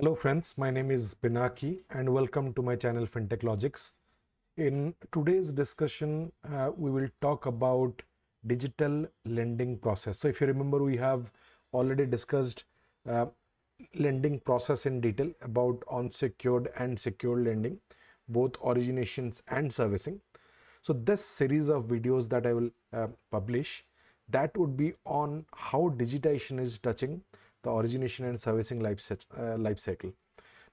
Hello friends, my name is Pinaki and welcome to my channel Fintechlogix. In today's discussion, uh, we will talk about digital lending process. So if you remember, we have already discussed uh, lending process in detail about unsecured and secured lending, both originations and servicing. So this series of videos that I will uh, publish, that would be on how digitization is touching the origination and servicing life, uh, life cycle.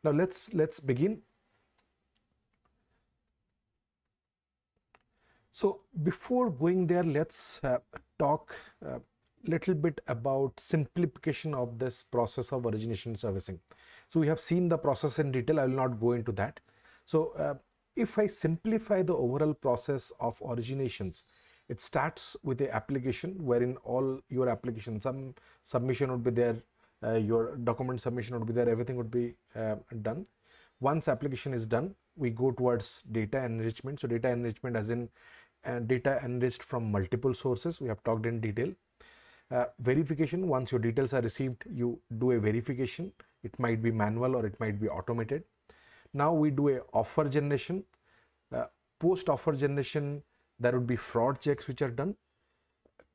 Now let's let's begin. So before going there, let's uh, talk a uh, little bit about simplification of this process of origination servicing. So we have seen the process in detail. I will not go into that. So uh, if I simplify the overall process of originations, it starts with the application wherein all your application, some submission would be there, uh, your document submission would be there, everything would be uh, done. Once application is done, we go towards data enrichment. So data enrichment as in uh, data enriched from multiple sources. We have talked in detail. Uh, verification, once your details are received, you do a verification. It might be manual or it might be automated. Now we do a offer generation. Uh, post offer generation, there would be fraud checks which are done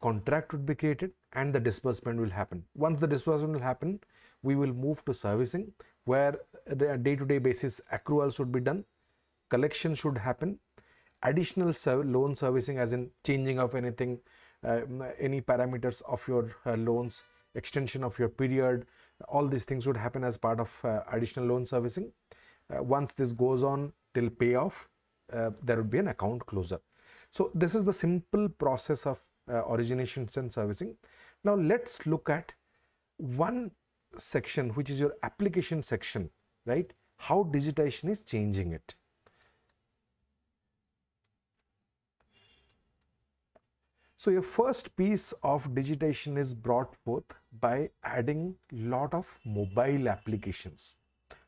contract would be created and the disbursement will happen. Once the disbursement will happen, we will move to servicing where day-to-day -day basis accruals should be done, collection should happen, additional loan servicing as in changing of anything, uh, any parameters of your uh, loans, extension of your period, all these things would happen as part of uh, additional loan servicing. Uh, once this goes on till payoff, uh, there would be an account closure. So this is the simple process of uh, originations and servicing. Now let's look at one section which is your application section, right? How digitization is changing it. So your first piece of digitization is brought forth by adding lot of mobile applications.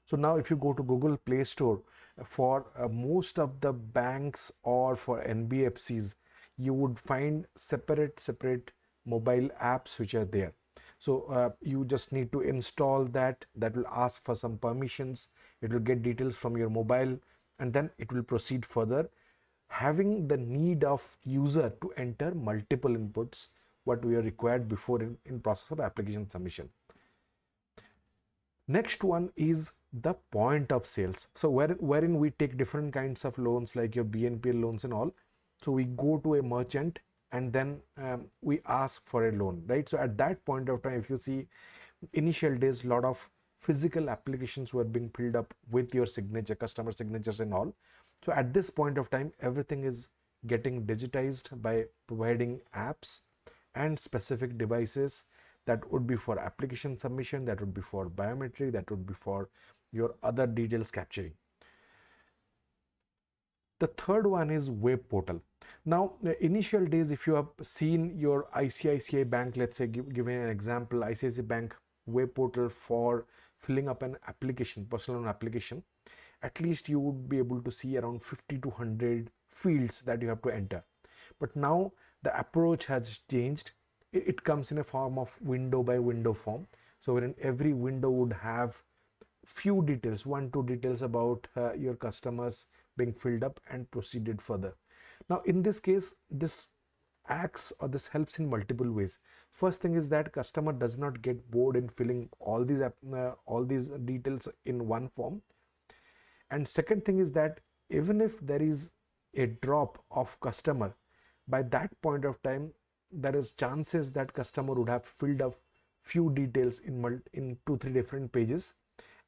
So now if you go to Google Play Store for uh, most of the banks or for NBFCs, you would find separate separate mobile apps which are there. So uh, you just need to install that. That will ask for some permissions. It will get details from your mobile and then it will proceed further. Having the need of user to enter multiple inputs what we are required before in, in process of application submission. Next one is the point of sales. So where, wherein we take different kinds of loans like your bnpl loans and all so we go to a merchant and then um, we ask for a loan, right? So at that point of time, if you see initial days, lot of physical applications were being filled up with your signature, customer signatures and all. So at this point of time, everything is getting digitized by providing apps and specific devices that would be for application submission, that would be for biometric, that would be for your other details capturing. The third one is web portal. Now, the initial days, if you have seen your ICICI Bank, let's say, give, giving an example, ICICI Bank web portal for filling up an application, personal loan application, at least you would be able to see around 50 to 100 fields that you have to enter. But now the approach has changed. It, it comes in a form of window by window form. So wherein every window would have few details, one, two details about uh, your customers being filled up and proceeded further. Now, in this case, this acts or this helps in multiple ways. First thing is that customer does not get bored in filling all these uh, all these details in one form. And second thing is that even if there is a drop of customer, by that point of time, there is chances that customer would have filled up few details in in two three different pages,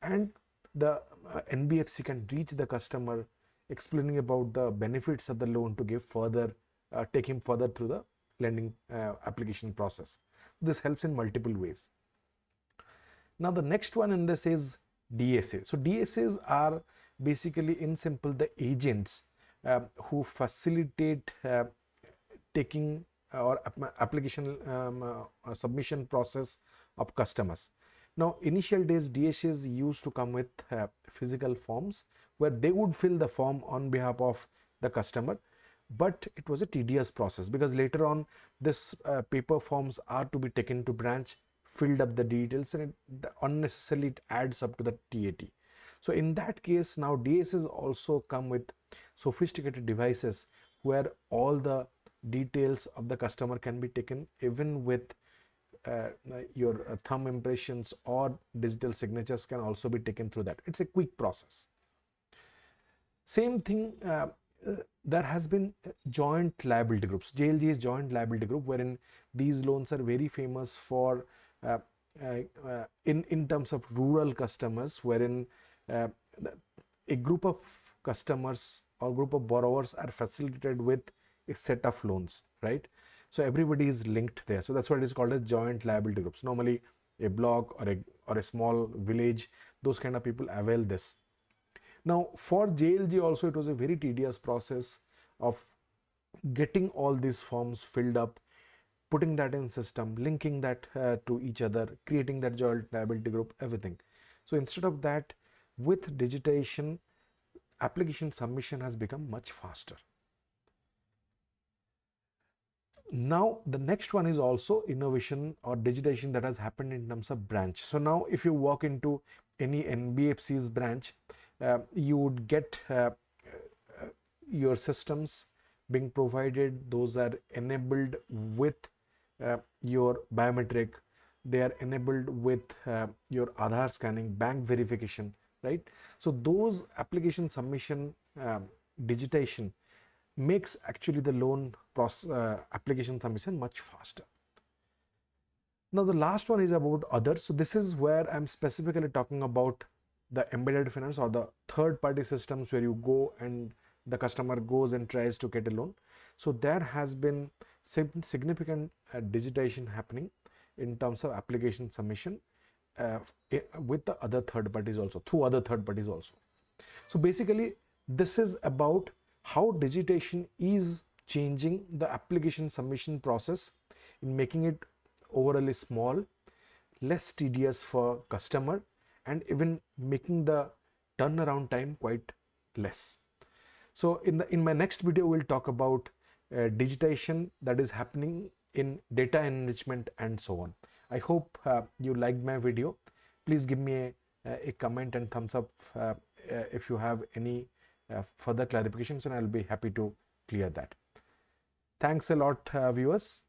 and the uh, NBFC can reach the customer explaining about the benefits of the loan to give further, uh, take him further through the lending uh, application process. This helps in multiple ways. Now the next one in this is DSA. So DSAs are basically in simple the agents uh, who facilitate uh, taking uh, or application um, uh, submission process of customers. Now, initial days DSAs used to come with uh, physical forms where they would fill the form on behalf of the customer, but it was a tedious process because later on this uh, paper forms are to be taken to branch, filled up the details and it unnecessarily it adds up to the TAT. So in that case, now DSAs also come with sophisticated devices where all the details of the customer can be taken even with uh, your uh, thumb impressions or digital signatures can also be taken through that. It's a quick process. Same thing, uh, uh there has been joint liability groups. JLG is joint liability group wherein these loans are very famous for uh, uh, in, in terms of rural customers wherein a group of customers or group of borrowers are facilitated with a set of loans, right? So everybody is linked there. So that's what is called as joint liability groups. Normally a block or a, or a small village, those kind of people avail this. Now for JLG also it was a very tedious process of getting all these forms filled up, putting that in system, linking that uh, to each other, creating that joint liability group, everything. So instead of that, with digitization, application submission has become much faster. Now, the next one is also innovation or digitization that has happened in terms of branch. So now if you walk into any NBFC's branch, uh, you would get uh, uh, your systems being provided. Those are enabled with uh, your biometric. They are enabled with uh, your Aadhaar scanning, bank verification, right? So those application submission um, digitization makes actually the loan process, uh, application submission much faster. Now the last one is about others. So this is where I'm specifically talking about the embedded finance or the third party systems where you go and the customer goes and tries to get a loan. So there has been significant uh, digitization happening in terms of application submission uh, with the other third parties also through other third parties also. So basically this is about how digitization is changing the application submission process in making it overly small, less tedious for customer and even making the turnaround time quite less. So in the in my next video we'll talk about uh, digitization that is happening in data enrichment and so on. I hope uh, you liked my video. Please give me a, a comment and thumbs up uh, uh if you have any further clarifications and I'll be happy to clear that. Thanks a lot uh, viewers.